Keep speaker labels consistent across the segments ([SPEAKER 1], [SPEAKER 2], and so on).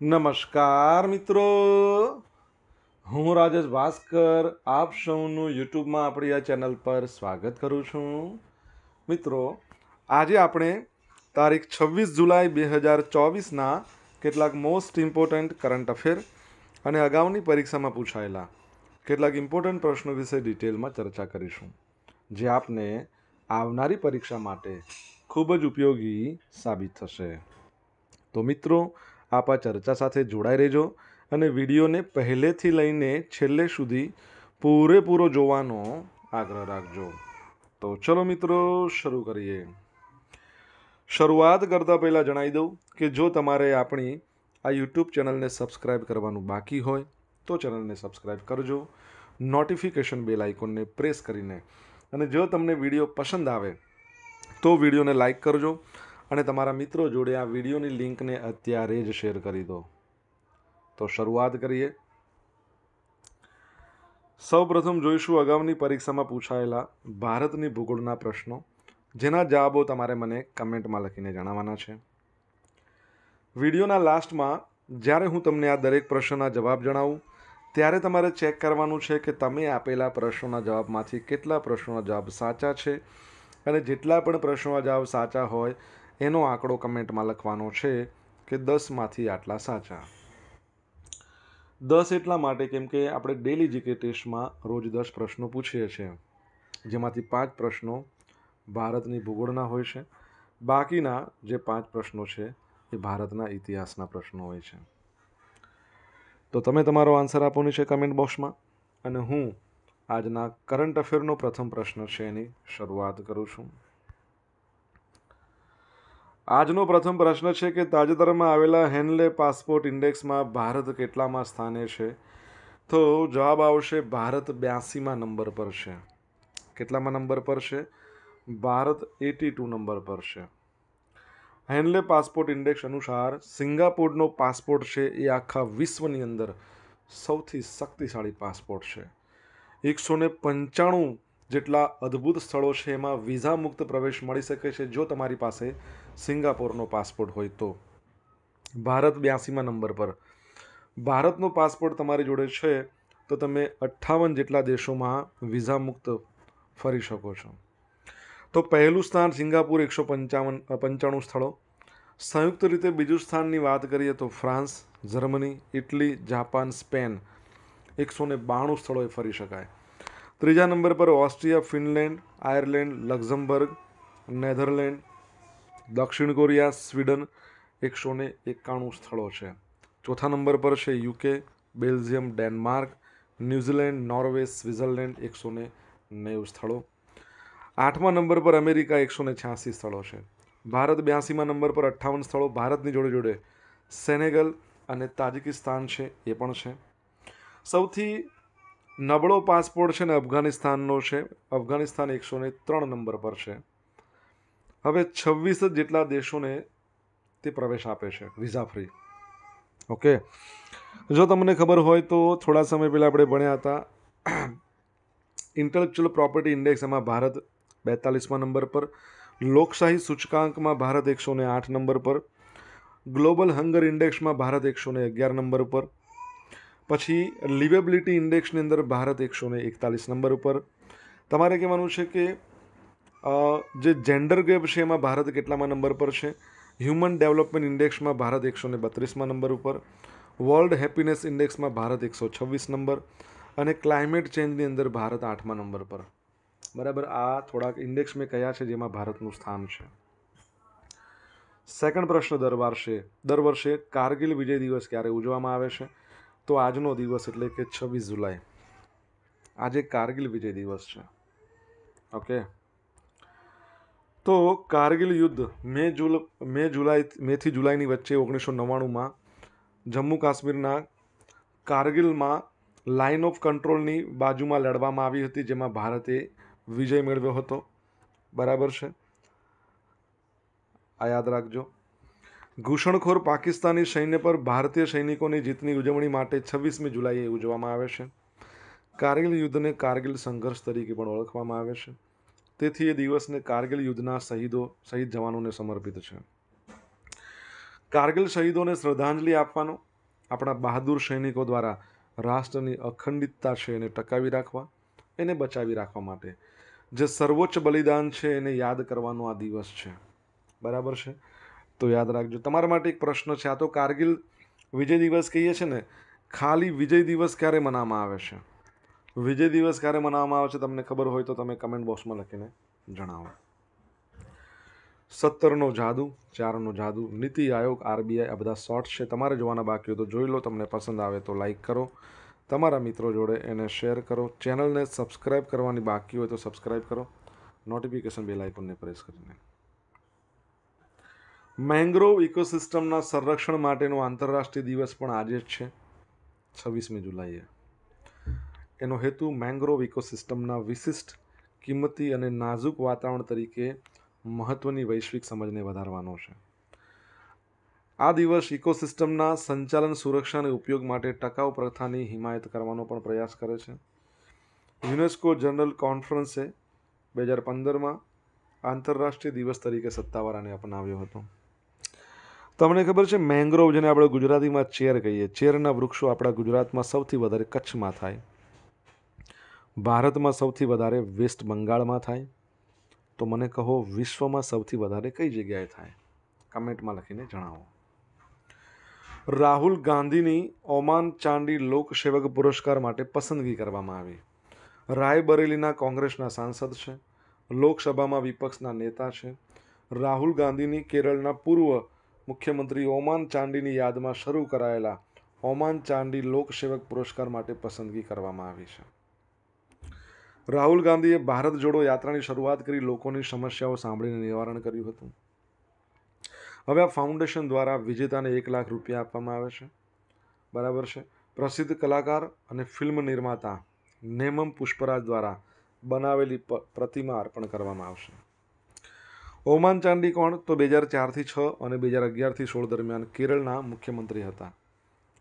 [SPEAKER 1] નમસ્કાર મિત્રો. હું રાજેશ ભાસ્કર, આપ સૌનું યુટ્યુબમાં આપણી આ ચેનલ પર સ્વાગત કરું છું. મિત્રો, આજે આપણે તારીખ છવ્વીસ જુલાઈ બે હજાર ચોવીસના કેટલાક મોસ્ટ ઇમ્પોર્ટન્ટ કરંટ અફેર અને અગાઉની પરીક્ષામાં પૂછાયેલા કેટલાક ઇમ્પોર્ટન્ટ પ્રશ્નો વિશે ડિટેલમાં ચર્ચા કરીશું. જે આપને આવનારી પરીક્ષા માટે ખૂબ જ ઉપયોગી સાબિત થશે. તો મિત્રો આપ આ ચર્ચા સાથે જોડાઈ રહેજો અને વિડીયોને પહેલેથી લઈને છેલ્લે સુધી પૂરેપૂરો જોવાનો આગ્રહ રાખજો. તો ચલો મિત્રો, શરૂ કરીએ. શરૂઆત કરતાં પહેલાં જણાવી દઉં કે જો તમારે આપણી આ યુટ્યુબ ચેનલને સબસ્ક્રાઇબ કરવાનું બાકી હોય, તો ચેનલને સબસ્ક્રાઇબ કરજો. નોટિફિકેશન બેલ આઇકોનને પ્રેસ કરીને. અને જો તમને વીડિયો પસંદ આવે, તો વિડીયોને લાઇક કરજો. અને તમારા મિત્રો જોડે આ વિડીયોની લિંકને અત્યારે જ શેર કરી દો. તો શરૂઆત કરીએ. સૌપ્રથમ જોઈશું અગાઉની પરીક્ષામાં પૂછાયેલા ભારતની ભૂગોળના પ્રશ્નો, જેના જવાબો તમારે મને કમેન્ટમાં લખીને જણાવવાના છે. વિડીયોના લાસ્ટમાં, જ્યારે હું તમને આ દરેક પ્રશ્નના જવાબ જણાવું, ત્યારે તમારે ચેક કરવાનું છે કે તમે આપેલા પ્રશ્નોના જવાબમાંથી કેટલા પ્રશ્નોના જવાબ સાચા છે અને જેટલા પણ પ્રશ્નોના જવાબ સાચા હોય એનો આંકડો કમેન્ટમાં લખવાનો છે કે દસમાંથી આટલા સાચા. દસ એટલા માટે કેમ કે આપણે ડેલી જીકે ટેસ્ટમાં રોજ દસ પ્રશ્નો પૂછીએ છીએ. જેમાંથી પાંચ પ્રશ્નો ભારતની ભૂગોળના હોય છે. બાકીના જે પાંચ પ્રશ્નો છે એ ભારતના ઇતિહાસના પ્રશ્નો હોય છે. તો તમે તમારો આન્સર આપવાનો છે કમેન્ટ બોક્સમાં. અને હું આજના કરંટ અફેરનો પ્રથમ પ્રશ્ન છે એની શરૂઆત કરું છું. આજનો પ્રથમ પ્રશ્ન છે કે તાજેતરમાં આવેલા હેનલે પાસપોર્ટ ઇન્ડેક્સમાં ભારત કેટલામાં સ્થાને છે? તો જવાબ આવશે ભારત બ્યાસીમાં નંબર પર છે. કેટલામાં નંબર પર છે? ભારત એટી ટુ નંબર પર છે. હેન્લે પાસપોર્ટ ઇન્ડેક્સ અનુસાર સિંગાપોરનો પાસપોર્ટ છે એ આખા વિશ્વની અંદર સૌથી શક્તિશાળી પાસપોર્ટ છે. એકસો ને પંચાણું જેટલા અદ્ભુત સ્થળો છે એમાં વિઝા મુક્ત પ્રવેશ મળી શકે છે જો તમારી પાસે સિંગાપોરનો પાસપોર્ટ હોય તો. ભારત બ્યાસીમાં નંબર પર. ભારતનો પાસપોર્ટ તમારી જોડે છે તો તમે અઠ્ઠાવન જેટલા દેશોમાં વિઝા મુક્ત ફરી શકો છો. તો પહેલું સ્થાન સિંગાપુર એકસો પંચાવન પંચાણું સ્થળો. સંયુક્ત રીતે બીજું સ્થાનની વાત કરીએ તો France, Germany, Italy, Japan, Spain એકસો ને બાણું સ્થળોએ ફરી શકાય. ત્રીજા નંબર પર Austria, Finland, Ireland, Luxembourg, Netherlands દક્ષિણ કોરિયા, સ્વીડન એકસો ને એકાણું સ્થળો છે. ચોથા નંબર પર છે UK Belgium, Denmark, New Zealand, Norway, Switzerland એકસો ને નેવું સ્થળો. આઠમા નંબર પર અમેરિકા એકસો ને છ્યાસી સ્થળો છે. ભારત બ્યાસીમાં નંબર પર અઠ્ઠાવન સ્થળો, ભારતની જોડે જોડે સેનેગલ અને તાજિકિસ્તાન છે, એ પણ છે. સૌથી નબળો પાસપોર્ટ છે ને અફઘાનિસ્તાનનો છે. અફઘાનિસ્તાન એકસો ને ત્રણ નંબર પર છે. હવે છવ્વીસ જ જેટલા દેશોને તે પ્રવેશ આપે છે વિઝા ફ્રી ઓકે જો તમને ખબર હોય તો થોડા સમય પહેલાં આપણે ભણ્યા હતા. ઇન્ટેલેક્ચુઅલ પ્રોપર્ટી ઇન્ડેક્સ એમાં ભારત બેતાલીસમાં નંબર પર, લોકશાહી સૂચકાંકમાં ભારત એકસો ને આઠ નંબર પર ગ્લોબલ હંગર ઇન્ડેક્સમાં ભારત એકસો ને અગિયાર નંબર ઉપર પછી લિવેબિલિટી ઇન્ડેક્સની અંદર ભારત એકસો ને એકતાલીસ નંબર ઉપર તમારે કહેવાનું છે કે જે જેન્ડર ગેપ છે એમાં ભારત કેટલામાં નંબર પર છે? હ્યુમન ડેવલપમેન્ટ ઇન્ડેક્સમાં ભારત એકસો ને બત્રીસમાં નંબર ઉપર. વર્લ્ડ હેપીનેસ ઇન્ડેક્સમાં ભારત એકસો છવ્વીસ નંબર અને ક્લાઇમેટ ચેન્જની અંદર ભારત આઠમા નંબર પર. બરાબર? આ થોડાક ઇન્ડેક્સ મેં કયા છે જેમાં ભારતનું સ્થાન છે. સેકન્ડ પ્રશ્ન, દર વર્ષે દર વર્ષે કારગિલ વિજય દિવસ ક્યારે ઉજવવામાં આવે છે? તો આજનો દિવસ એટલે કે છવ્વીસ જુલાઈ. આજે કારગિલ વિજય દિવસ છે. ઓકે તો કારગિલ યુદ્ધ મે જુલ, મે જુલાઈ મેથી જુલાઈની વચ્ચે ઓગણીસો નવ્વાણુંમાં જમ્મુ કાશ્મીરના કારગિલમાં લાઇન ઓફ કંટ્રોલની બાજુમાં લડવામાં આવી હતી, જેમાં ભારતે વિજય મેળવ્યો હતો. બરાબર છે? આ યાદ રાખજો. ઘૂસણખોર પાકિસ્તાની સૈન્ય પર ભારતીય સૈનિકોની જીતની ઉજવણી માટે છવ્વીસમી જુલાઈએ ઉજવવામાં આવે છે. કારગિલ યુદ્ધને કારગિલ સંઘર્ષ તરીકે પણ ઓળખવામાં આવે છે. તેથી એ દિવસને કારગિલ યુદ્ધના શહીદો, શહીદ જવાનોને સમર્પિત છે. કારગિલ શહીદોને શ્રદ્ધાંજલિ આપવાનો, આપણા બહાદુર સૈનિકો દ્વારા રાષ્ટ્રની અખંડિતતા છે એને ટકાવી રાખવા, એને બચાવી રાખવા માટે. જે સર્વોચ્ચ બલિદાન છે એને યાદ કરવાનો આ દિવસ છે. બરાબર છે? તો યાદ રાખજો. તમારા માટે એક પ્રશ્ન છે. આ તો કારગિલ વિજય દિવસ કહીએ છીએ ને, ખાલી વિજય દિવસ ક્યારે મનાવવામાં આવે છે? વિજય દિવસ ક્યારે મનાવવામાં આવે છે તમને ખબર હોય તો તમે કમેન્ટ બોક્સમાં લખીને જણાવો. સત્તરનો જાદુ, ચારનો જાદુ, નીતિ આયોગ, આરબીઆઈ, આ બધા શોર્ટ્સ છે. તમારે જોવાના બાકી હોય તો જોઈ લો. તમને પસંદ આવે તો લાઈક કરો. તમારા મિત્રો જોડે એને શેર કરો. ચેનલને સબસ્ક્રાઈબ કરવાની બાકી હોય તો સબસ્ક્રાઈબ કરો. નોટિફિકેશન બેલ આઇકોનને પ્રેસ કરીને. મેંગ્રોવ ઇકોસિસ્ટમના સંરક્ષણ માટેનો આંતરરાષ્ટ્રીય દિવસ પણ આજે જ છે. છવ્વીસમી જુલાઈએ. એનો હેતુ મેંગ્રોવ ઇકોસિસ્ટમના વિશિષ્ટ, કિંમતી અને નાજુક વાતાવરણ તરીકે મહત્ત્વની વૈશ્વિક સમજને વધારવાનો છે. આ દિવસ ઇકોસિસ્ટમના સંચાલન, સુરક્ષા અને ઉપયોગ માટે ટકાઉ પ્રથાની હિમાયત કરવાનો પણ પ્રયાસ કરે છે. યુનેસ્કો જનરલ કોન્ફરન્સે બે હજાર પંદરમાં આંતરરાષ્ટ્રીય દિવસ તરીકે સત્તાવાર આને અપનાવ્યો હતો. તમને ખબર છે, મેંગ્રોવ જેને આપણે ગુજરાતીમાં ચેર કહીએ, ચેરના વૃક્ષો આપણા ગુજરાતમાં સૌથી વધારે કચ્છમાં થાય. ભારતમાં સૌથી વધારે વેસ્ટ બંગાળમાં થાય? તો મને કહો, વિશ્વમાં સૌથી વધારે કઈ જગ્યાએ થાય? કમેન્ટમાં લખીને જણાવો. રાહુલ ગાંધીની ઓમાન ચાંડી લોકસેવક પુરસ્કાર માટે પસંદગી કરવામાં આવી. રાયબરેલીના કોંગ્રેસના સાંસદ છે. લોકસભામાં વિપક્ષના નેતા છે. રાહુલ ગાંધીની કેરળના પૂર્વ મુખ્યમંત્રી ઓમાન ચાંડીની યાદમાં શરૂ કરાયેલા ઓમાન ચાંડી લોકસેવક પુરસ્કાર માટે પસંદગી કરવામાં આવી છે. રાહુલ ગાંધીએ ભારત જોડો યાત્રાની શરૂઆત કરી લોકોની સમસ્યાઓ સાંભળીને નિવારણ કર્યું હતું. હવે આ ફાઉન્ડેશન દ્વારા વિજેતાને એક લાખ રૂપિયા આપવામાં આવે છે. બરાબર છે. પ્રસિદ્ધ કલાકાર અને ફિલ્મ નિર્માતા નેમમ પુષ્પરાજ દ્વારા બનાવેલી પ્રતિમા અર્પણ કરવામાં આવશે. ઓમાન ચાંડી કોણ? તો બે હજાર ચારથી છ અને બે હજાર અગિયારથી સોળ દરમિયાન કેરળના મુખ્યમંત્રી હતા.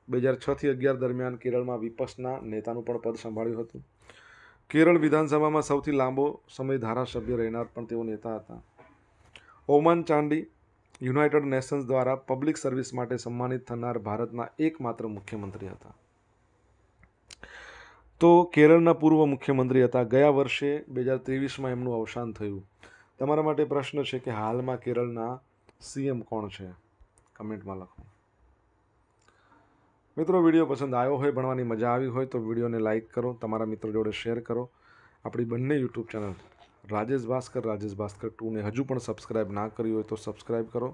[SPEAKER 1] બે હજાર છથી અગિયાર દરમિયાન કેરળમાં વિપક્ષના નેતાનું પણ પદ સંભાળ્યું હતું. કેરળ વિધાનસભામાં સૌથી લાંબો સમય ધારાસભ્ય રહેનાર પણ તેઓ નેતા હતા. ઓમાન ચાંડી યુનાઇટેડ નેશન્સ દ્વારા પબ્લિક સર્વિસ માટે સન્માનિત થનાર ભારતના એકમાત્ર મુખ્યમંત્રી હતા. તો કેરળના પૂર્વ મુખ્યમંત્રી હતા. ગયા વર્ષે બે હજાર ત્રેવીસમાં એમનું અવસાન થયું. તમારા માટે પ્રશ્ન છે કે હાલમાં કેરળના સીએમ કોણ છે? કમેન્ટમાં લખો. મિત્રો, વીડિયો પસંદ આવ્યો હોય, ભણવાની મજા આવી હોય, તો વિડીયોને લાઇક કરો, તમારા મિત્રો જોડે શેર કરો. આપણી બંને યુટ્યુબ ચેનલ રાજેશ ભાસ્કર રાજેશ ભાસ્કર ટુને હજુ પણ સબસ્ક્રાઈબ ના કરી હોય તો સબસ્ક્રાઈબ કરો.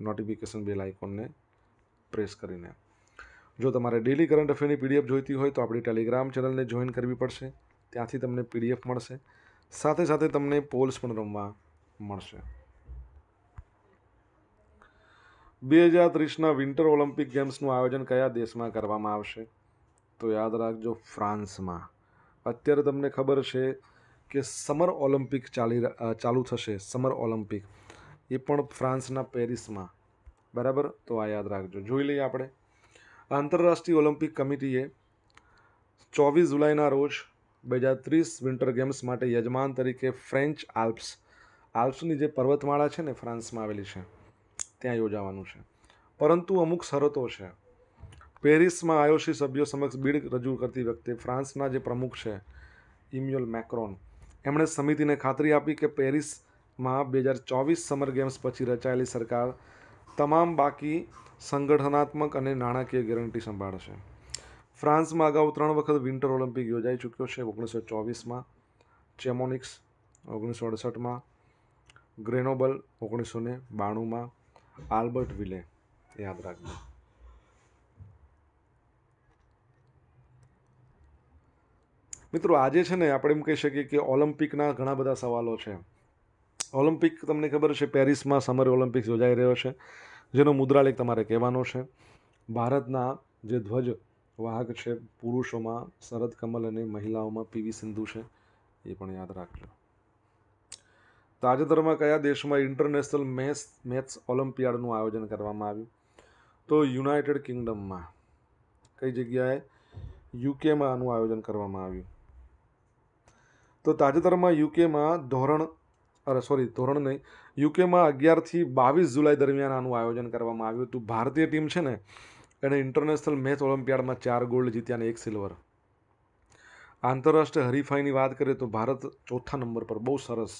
[SPEAKER 1] નોટિફિકેશન બેલ આઇકોનને પ્રેસ કરીને. જો તમારે ડેલી કરંટ અફેરની પીડીએફ જોઈતી હોય, તો આપણી ટેલિગ્રામ ચેનલને જોઈન કરવી પડશે. ત્યાંથી તમને પીડીએફ મળશે. સાથે સાથે તમને પોલ્સ પણ રમવા મળશે. બે હજાર ત્રીસના વિન્ટર ઓલિમ્પિક ગેમ્સનું આયોજન કયા દેશમાં કરવામાં આવશે? તો યાદ રાખજો, ફ્રાન્સમાં. અત્યારે તમને ખબર છે કે સમર ઓલિમ્પિક ચાલી ચાલુ થશે, સમર ઓલિમ્પિક. એ પણ ફ્રાન્સના પેરિસમાં. બરાબર? તો આ યાદ રાખજો. જોઈ લઈએ આપણે. આંતરરાષ્ટ્રીય ઓલિમ્પિક કમિટીએ ચોવીસ જુલાઈના રોજ બે હજાર ત્રીસ વિન્ટર ગેમ્સ માટે યજમાન તરીકે ફ્રેન્ચ આલ્પ્સ. આલ્પ્સની જે પર્વતમાળા છે ને, ફ્રાન્સમાં આવેલી છે. ત્યાં યોજાવાનું છે. પરંતુ અમુક શરતો છે. પેરિસમાં આયોસી સભ્યો સમક્ષ બીડ રજૂ કરતી વખતે ફ્રાન્સના જે પ્રમુખ છે, ઇમ્યુઅલ મેક્રોન, એમણે સમિતિને ખાતરી આપી કે પેરિસમાં બે હજાર ચોવીસ સમર ગેમ્સ પછી રચાયેલી સરકાર તમામ બાકી સંગઠનાત્મક અને નાણાકીય ગેરંટી સંભાળશે. ફ્રાન્સમાં અગાઉ ત્રણ વખત વિન્ટર ઓલિમ્પિક યોજાઈ ચૂક્યો છે. ઓગણીસો ચોવીસમાં ચેમોનિક્સ, ઓગણીસો અડસઠમાં ગ્રેનોબલ, ઓગણીસો ને બાણુંમાં આલ્બર્ટ વિલે યાદ રાખજો. મિત્રો, આજે છે ને આપણે એમ કહી શકીએ કે ઓલિમ્પિકના ઘણા બધા સવાલો છે. ઓલિમ્પિક, તમને ખબર છે, પેરિસમાં સમર ઓલિમ્પિક્સ યોજાઈ રહ્યો છે, જેનો મુદ્રાલેખ તમારે કહેવાનો છે. ભારતના જે ધ્વજ વાહક છે, પુરુષોમાં શરદ કમલ અને મહિલાઓમાં પીવી સિંધુ છે, એ પણ યાદ રાખજો. તાજેતરમાં કયા દેશમાં ઇન્ટરનેશનલ મેથ્સ મેથ્સ ઓલિમ્પિયાડનું આયોજન કરવામાં આવ્યું? તો યુનાઇટેડ કિંગડમમાં કઈ જગ્યાએ યુકેમાં આનું આયોજન કરવામાં આવ્યું? તો તાજેતરમાં યુકેમાં ધોરણ અરે સોરી ધોરણ નહીં. યુકેમાં અગિયારથી બાવીસ જુલાઈ દરમિયાન આનું આયોજન કરવામાં આવ્યું હતું. ભારતીય ટીમ છે ને, એણે ઇન્ટરનેશનલ મેથ ઓલિમ્પિયાડમાં ચાર ગોલ્ડ જીત્યા અને એક સિલ્વર. આંતરરાષ્ટ્રીય હરીફાઈની વાત કરીએ તો ભારત ચોથા નંબર પર. બહુ સરસ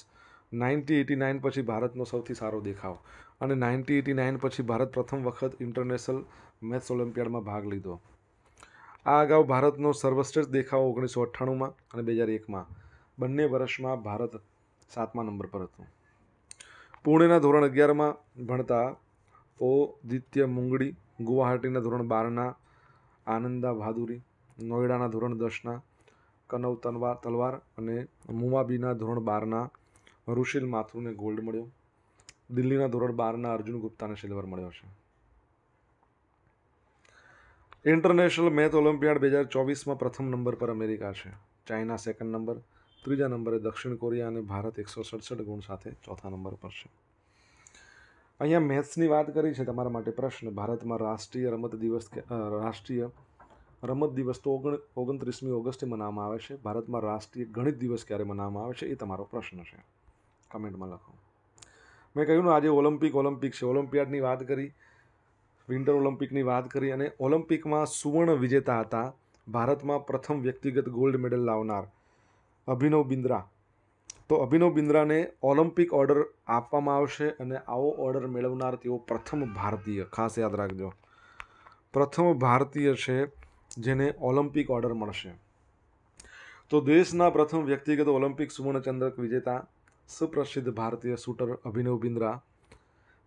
[SPEAKER 1] નાઇન્ટી એટી નાઇન પછી ભારતનો સૌથી સારો દેખાવ અને નાઇન્ટી એટી નાઇન પછી ભારત પ્રથમ વખત ઇન્ટરનેશનલ મેથ્સ ઓલિમ્પિયાડમાં ભાગ લીધો. આ અગાઉ ભારતનો સર્વશ્રેષ્ઠ દેખાવ ઓગણીસો અઠ્ઠાણુંમાં અને બે હજાર એકમાં. બંને વર્ષમાં ભારત સાતમા નંબર પર હતું. પુણેના ધોરણ અગિયારમાં ભણતા ઓ. દિત્ય મુંગડી ગુવાહાટીના ધોરણ બારના આનંદા ભાદુરી નોઈડાના ધોરણ દસના, કનવ તલવાર તલવાર અને મુમાબીના ધોરણ બારના ઋષિલ માથુરને ગોલ્ડ મળ્યો. દિલ્હીના ધોરણ બારના અર્જુન ગુપ્તાને સિલ્વર મળ્યો છે. ઇન્ટરનેશનલ મેથ ઓલિમ્પિયાડ બે હજાર ચોવીસમાં પ્રથમ નંબર પર અમેરિકા છે. ચાઇના સેકન્ડ નંબર, ત્રીજા નંબરે દક્ષિણ કોરિયા અને ભારત એકસો સડસઠ ગુણ સાથે ચોથા નંબર પર છે. અહીંયા મેથ્સની વાત કરી છે તમારા માટે પ્રશ્ન. ભારતમાં રાષ્ટ્રીય રમત દિવસ રાષ્ટ્રીય રમત દિવસ તો ઓગણ, ઓગણત્રીસમી ઓગસ્ટે મનાવવામાં આવે છે. ભારતમાં રાષ્ટ્રીય ગણિત દિવસ ક્યારે મનાવવામાં આવે છે એ તમારો પ્રશ્ન છે. કમેન્ટમાં લખો. મેં કહ્યું ને, આજે ઓલિમ્પિક ઓલિમ્પિક છે. ઓલિમ્પિયાડની વાત કરી, વિન્ટર ઓલિમ્પિકની વાત કરી અને ઓલિમ્પિકમાં સુવર્ણ વિજેતા હતા ભારતમાં પ્રથમ વ્યક્તિગત ગોલ્ડ મેડલ લાવનાર અભિનવ બિંદ્રા. તો અભિનવ બિંદ્રાને ઓલિમ્પિક ઓર્ડર આપવામાં આવશે અને આવો ઓર્ડર મેળવનાર તેઓ પ્રથમ ભારતીય. ખાસ યાદ રાખજો. પ્રથમ ભારતીય છે જેને ઓલિમ્પિક ઓર્ડર મળશે. તો દેશના પ્રથમ વ્યક્તિગત ઓલિમ્પિક સુવર્ણચંદ્રક વિજેતા સુપ્રસિદ્ધ ભારતીય શૂટર અભિનવ બિંદ્રા.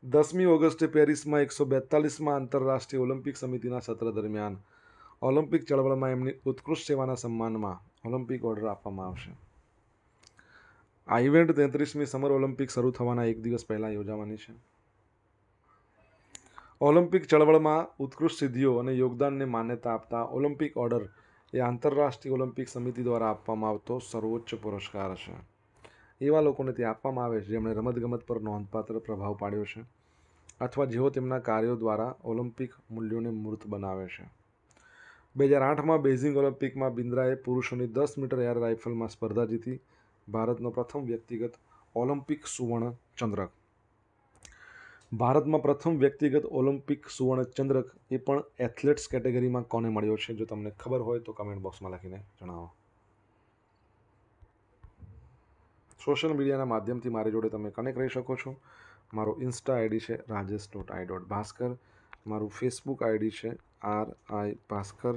[SPEAKER 1] દસમી ઓગસ્ટે પેરિસમાં એકસો બેતાલીસમાં આંતરરાષ્ટ્રીય ઓલિમ્પિક સમિતિના સત્ર દરમિયાન ઓલિમ્પિક ચળવળમાં એમની ઉત્કૃષ્ટ સેવાના સન્માનમાં ઓલિમ્પિક ઓર્ડર આપવામાં આવશે. આ ઇવેન્ટ તેત્રીસમી સમર ઓલિમ્પિક શરૂ થવાના એક દિવસ પહેલાં યોજાવાની છે. ઓલિમ્પિક ચળવળમાં ઉત્કૃષ્ટ સિદ્ધિઓ અને યોગદાનને માન્યતા આપતા ઓલિમ્પિક ઓર્ડર એ આંતરરાષ્ટ્રીય ઓલિમ્પિક સમિતિ દ્વારા આપવામાં આવતો સર્વોચ્ચ પુરસ્કાર છે. એવા લોકોને તે આપવામાં આવે છે જેમણે રમતગમત પર નોંધપાત્ર પ્રભાવ પાડ્યો છે અથવા જેઓ તેમના કાર્યો દ્વારા ઓલિમ્પિક મૂલ્યોને મૂર્ત બનાવે છે. બે હજાર આઠમાં બેઝિંગ ઓલિમ્પિકમાં બિન્દ્રાએ પુરુષોની દસ મીટર એર રાઇફલમાં સ્પર્ધા જીતી. ભારતનો પ્રથમ વ્યક્તિગત ઓલિમ્પિક સુવર્ણ ચંદ્રક. ભારતમાં પ્રથમ વ્યક્તિગત ઓલિમ્પિક સુવર્ણ ચંદ્રક એ પણ એથ્લેટ્સ કેટેગરીમાં કોને મળ્યો છે? જો તમને ખબર હોય તો કમેન્ટ બોક્સમાં લખીને જણાવો. સોશિયલ મીડિયાના માધ્યમથી મારી જોડે તમે કનેક્ટ રહી શકો છો. મારો ઇન્સ્ટા આઈડી છે Rajesh dot I dot Bhaskar મારું ફેસબુક આઈડી છે આર આઈ ભાસ્કર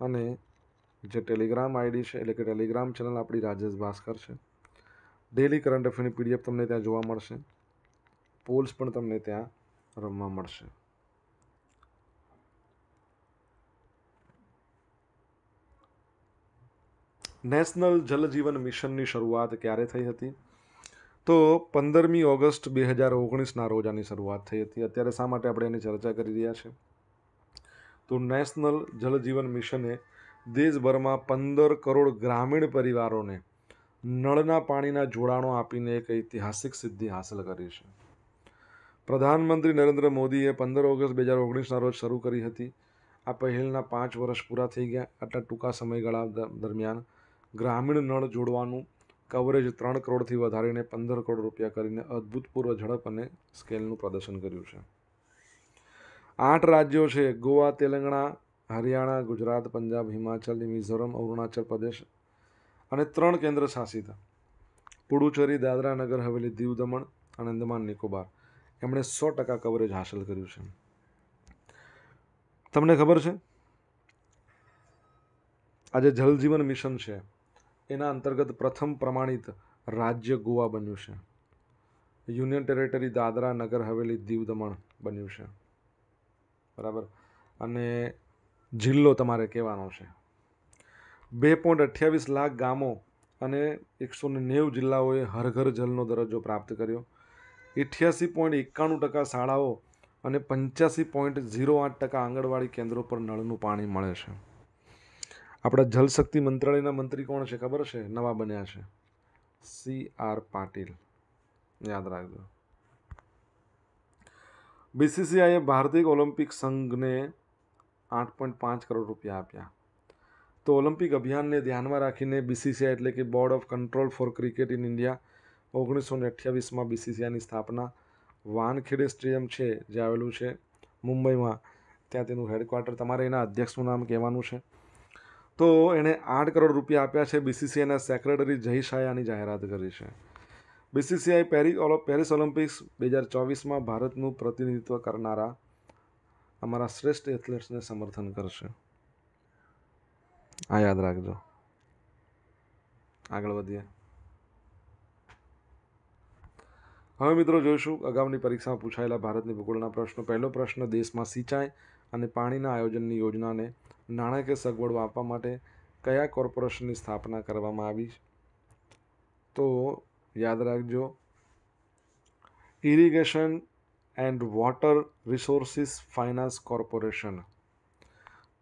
[SPEAKER 1] અને જે ટેલિગ્રામ આઈડી છે, એટલે કે ટેલિગ્રામ ચેનલ આપણી રાજેશ ભાસ્કર છે. ડેલી કરંટ અફેરની પીડીએફ તમને ત્યાં જોવા મળશે. પોલ્સ પણ તમને ત્યાં રમવા મળશે. નેશનલ જલ જીવન મિશનની શરૂઆત ક્યારે થઈ હતી? તો પંદરમી ઓગસ્ટ બે હજાર ઓગણીસના રોજ આની શરૂઆત થઈ હતી. અત્યારે શા માટે આપણે એની ચર્ચા કરી રહ્યા છે તો નેશનલ જલ જીવન મિશને દેશભરમાં પંદર કરોડ ગ્રામીણ પરિવારોને નળના પાણીના જોડાણો આપીને એક ઐતિહાસિક સિદ્ધિ હાંસલ કરી છે. પ્રધાનમંત્રી નરેન્દ્ર મોદીએ પંદર ઓગસ્ટ બે હજાર ઓગણીસના રોજ શરૂ કરી હતી. આ પહેલના પાંચ વર્ષ પૂરા થઈ ગયા. આટલા ટૂંકા સમયગાળા દરમિયાન ગ્રામીણ નળ જોડવાનું કવરેજ ત્રણ કરોડથી વધારીને પંદર કરોડ રૂપિયા કરીને અદ્ભુતપૂર્વ ઝડપ અને સ્કેલનું પ્રદર્શન કર્યું છે. આઠ રાજ્યો છે. ગોવા, તેલંગણા, હરિયાણા, ગુજરાત, પંજાબ, હિમાચલ, મિઝોરમ, અરુણાચલ પ્રદેશ અને ત્રણ કેન્દ્ર શાસિત. પુડુચેરી, દાદરા નગર, હવેલી, દીવ દમણ અને અંદમાન નિકોબાર. એમણે સો ટકા કવરેજ હાંસલ કર્યું છે. તમને ખબર છે? આજે જલ જીવન મિશન છે. એના અંતર્ગત પ્રથમ પ્રમાણિત રાજ્ય ગોવા બન્યું છે. યુનિયન ટેરેટરી દાદરા નગર હવેલી દીવ દમણ બન્યું છે. બરાબર? અને જિલ્લો તમારે કહેવાનો છે. બે પોઈન્ટ અઠ્યાવીસ લાખ ગામો અને એકસો ને નેવું જિલ્લાઓએ હરઘર જલનો દરજ્જો પ્રાપ્ત કર્યો. અઠ્યાસી પોઈન્ટ એકાણું ટકા શાળાઓ અને પંચ્યાસી પોઈન્ટ ઝીરો આઠ ટકા આંગણવાડી કેન્દ્રો પર નળનું પાણી મળે છે. આપણા જલશક્તિ મંત્રાલયના મંત્રી કોણ છે? ખબર છે? નવા બન્યા છે. C R Patil. યાદ રાખજો. બીસીસીઆઈએ ભારતીય ઓલિમ્પિક સંઘને આઠ પોઈન્ટ પાંચ કરોડ રૂપિયા આપ્યા. તો ઓલિમ્પિક અભિયાનને ધ્યાનમાં રાખીને બીસીસીઆઈ એટલે કે board of control for cricket in India ઓગણીસો ને અઠ્યાવીસમાં બીસીસીઆઈની સ્થાપના વાનખેડે સ્ટેડિયમ છે, જે આવેલું છે મુંબઈમાં. ત્યાં તેનું હેડક્વાર્ટર તમારે એના અધ્યક્ષનું નામ કહેવાનું છે. તો એણે આઠ કરોડ રૂપિયા આપ્યા છે. બીસીસીઆઈના સેક્રેટરી જય શાયાની જાહેરાત કરી છે. બીસીસીઆઈ પેરી ઓલો, પેરિસ ઓલિમ્પિક્સ બે હજાર ચોવીસમાં ભારતનું પ્રતિનિધિત્વ કરનારા અમારા શ્રેષ્ઠ એથ્લેટ્સને સમર્થન કરશે. આ યાદ રાખજો. આગળ વધીએ. હવે મિત્રો જોઈશું, અગાઉની પરીક્ષામાં પૂછાયેલા ભારતની ભૂગોળના પ્રશ્નો. પહેલો પ્રશ્ન, દેશમાં સિંચાઈ અને પાણીના આયોજનની યોજનાને નાણાકીય સગવડો આપવા માટે કયા કોર્પોરેશનની સ્થાપના કરવામાં આવી તો યાદ રાખજો irrigation and water resources finance corporation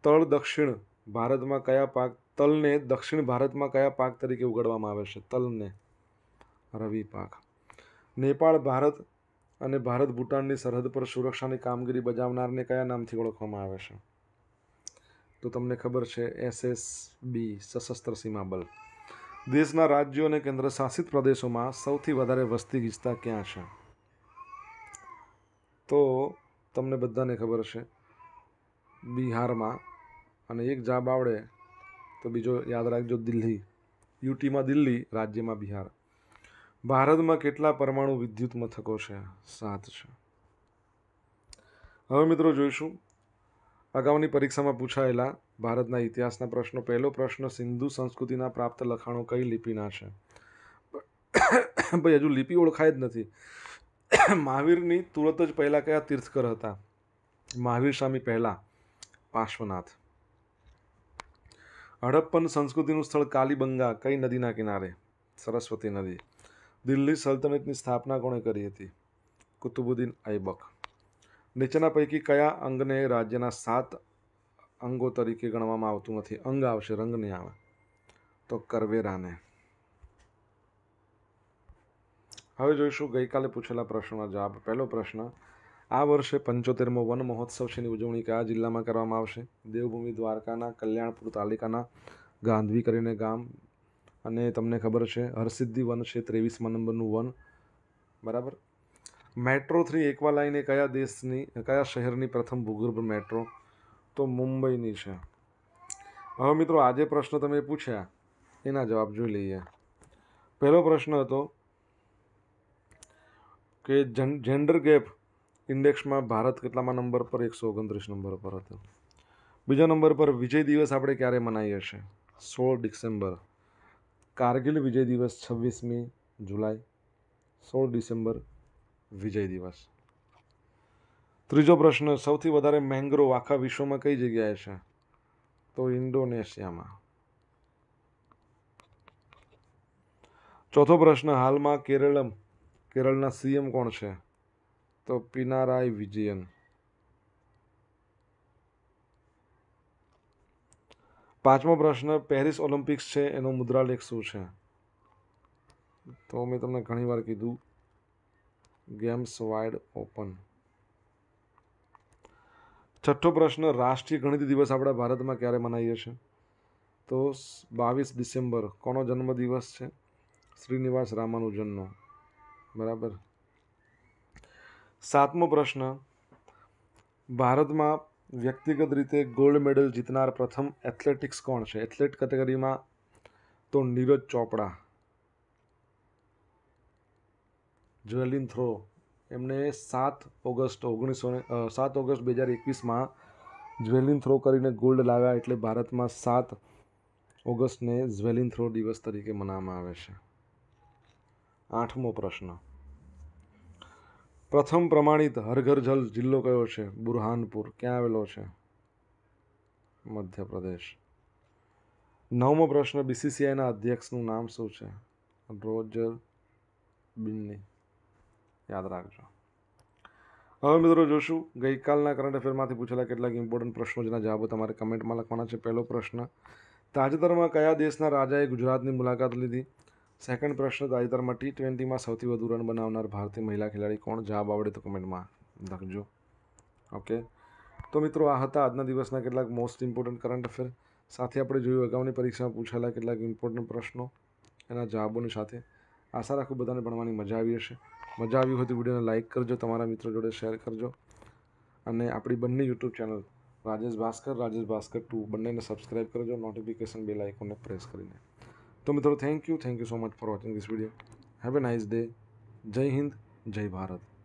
[SPEAKER 1] તળ દક્ષિણ ભારતમાં કયા પાક, તલને દક્ષિણ ભારતમાં કયા પાક તરીકે ઉગાડવામાં આવે છે? તલને રવિ પાક. નેપાળ, ભારત અને ભારત ભૂટાનની સરહદ પર સુરક્ષાની કામગીરી બજાવનારને કયા નામથી ઓળખવામાં આવે છે? તો તમને ખબર છે એસએસબી સશસ્ત્ર સીમા બલ દેશના રાજ્યો અને કેન્દ્ર શાસિત પ્રદેશોમાં સૌથી વધારે વસ્તી ગીચતા ક્યાં છે? તો તમને બધાને ખબર છે, બિહારમાં. અને એક જાબ આવડે તો બીજો યાદ રાખજો, દિલ્હી. યુટીમાં દિલ્હી, રાજ્યમાં બિહાર. ભારતમાં કેટલા પરમાણુ વિદ્યુત મથકો છે? સાત છે. હવે મિત્રો જોઈશું. અગાઉની પરીક્ષામાં પૂછાયેલા ભારતના ઇતિહાસના પ્રશ્નો. પહેલો પ્રશ્ન, સિંધુ સંસ્કૃતિના પ્રાપ્ત લખાણો કઈ લિપિના છે? ભાઈ, હજુ લિપિ ઓળખાય જ નથી. મહાવીરની તુરત જ પહેલાં કયા તીર્થકર હતા? મહાવીર સ્વામી પહેલાં, પાર્શ્વનાથ. હડપ્પન સંસ્કૃતિનું સ્થળ કાલીબંગા, કઈ નદીના કિનારે? સરસ્વતી નદી. દિલ્હી સલ્તનતની સ્થાપના કોણે કરી હતી? કુતુબુદ્દીન ઐબક નીચેના પૈકી કયા અંગને રાજ્યના સાત અંગો તરીકે ગણવામાં આવતું નથી? અંગ આવશે, રંગ નહીં આવે. તો કરવેરાને. હવે જોઈશું ગઈકાલે પૂછેલા પ્રશ્નોના જવાબ. પહેલો પ્રશ્ન, આ વર્ષે પંચોતેરમો વન મહોત્સવ છેની ઉજવણી કયા જિલ્લામાં કરવામાં આવશે? દેવભૂમિ દ્વારકાના, કલ્યાણપુર તાલુકાના ગાંધવી કરીને ગામ અને તમને ખબર છે, હરસિદ્ધિ વન છે, ત્રેવીસમાં નંબરનું વન. બરાબર? મેટ્રો થ્રી એકવા લાઈને કયા દેશની, કયા શહેરની પ્રથમ ભૂગર્ભ મેટ્રો? તો મુંબઈની છે. હવે મિત્રો, આજે પ્રશ્ન તમે પૂછ્યા, એના જવાબ જોઈ લઈએ. પહેલો પ્રશ્ન હતો કે જેન્ડર ગેપ ઇન્ડેક્સમાં ભારત કેટલામાં નંબર પર? એકસો ઓગણત્રીસ નંબર પર હતો. બીજા નંબર પર વિજય દિવસ આપણે ક્યારે મનાવીએ છીએ? સોળ ડિસેમ્બર. કારગિલ વિજય દિવસ છવ્વીસમી જુલાઈ સોળ ડિસેમ્બર વિજય દિવસ. ત્રીજો પ્રશ્ન, સૌથી વધારે મેંગ્રોવ આખા વિશ્વમાં કઈ જગ્યાએ છે? તો ઇન્ડોનેશિયામાં. ચોથો પ્રશ્ન, હાલમાં કેરળમ, કેરળના સીએમ કોણ છે? તો પિનારાય વિજયન. પાંચમો પ્રશ્ન, પેરિસ ઓલિમ્પિક્સ છે, એનો મુદ્રાલેખ શું છે? તો મેં તમને ઘણી વાર કીધું, ગેમ્સ વાઇડ ઓપન. છઠ્ઠો પ્રશ્ન, રાષ્ટ્રીય ગણિત દિવસ આપણા ભારતમાં ક્યારે મનાવીએ છીએ? તો બાવીસ ડિસેમ્બર, કોનો જન્મદિવસ છે? શ્રીનિવાસ રામાનુજનનો. બરાબર? સાતમો પ્રશ્ન, ભારતમાં વ્યક્તિગત રીતે ગોલ્ડ મેડલ જીતનાર પ્રથમ એથ્લેટિક્સ કોણ છે? એથ્લેટ કેટેગરીમાં તો નીરજ ચોપડા. જ્વેલિન થ્રો એમણે સાત ઓગસ્ટ ઓગણીસો સાત ઓગસ્ટ બે હજાર એકવીસમાં જ્વેલિન થ્રો કરીને ગોલ્ડ લાવ્યા એટલે ભારતમાં સાત ઓગસ્ટને જ્વેલિન થ્રો દિવસ તરીકે મનાવવામાં આવે છે. આઠમો પ્રશ્ન. પ્રથમ પ્રમાણિત હરઘર જલ જિલ્લો કયો છે? બુરહાનપુર. ક્યાં આવેલો છે? મધ્યપ્રદેશ. નવમો પ્રશ્ન બીસીસીઆઈના અધ્યક્ષનું નામ શું છે? રોજર બિન્ની. યાદ રાખજો. હવે મિત્રો જોશું, ગઈકાલના કરંટ અફેરમાંથી પૂછેલા કેટલાક ઇમ્પોર્ટન્ટ પ્રશ્નો જેના જવાબો તમારે કમેન્ટમાં લખવાના છે. પહેલો પ્રશ્ન, તાજેતરમાં કયા દેશના રાજાએ ગુજરાતની મુલાકાત લીધી? સેકન્ડ પ્રશ્ન, તાજેતરમાં ટી ટ્વેન્ટીમાં સૌથી વધુ રન બનાવનાર ભારતીય મહિલા ખેલાડી કોણ? જવાબ આવડે તો કમેન્ટમાં લખજો. ઓકે તો મિત્રો, આ હતા આજના દિવસના કેટલાક મોસ્ટ ઇમ્પોર્ટન્ટ કરંટ અફેર સાથે આપણે જોયું, અગાઉની પરીક્ષામાં પૂછાયેલા કેટલાક ઇમ્પોર્ટન્ટ પ્રશ્નો. એના જવાબોની સાથે આશા રાખું બધાને ભણવાની મજા આવી હશે. મજા આવી હોય તો વિડીયોને લાઇક કરજો, તમારા મિત્રો જોડે શેર કરજો. અને આપણી બંને YouTube channel Rajesh Bhaskar Rajesh Bhaskar two બંનેને સબસ્ક્રાઇબ કરજો. નોટિફિકેશન બેલ આઇકોનને પ્રેસ કરીને. તો મિત્રો thank you thank you so much for watching this video have a nice day Jai Hind Jai Bharat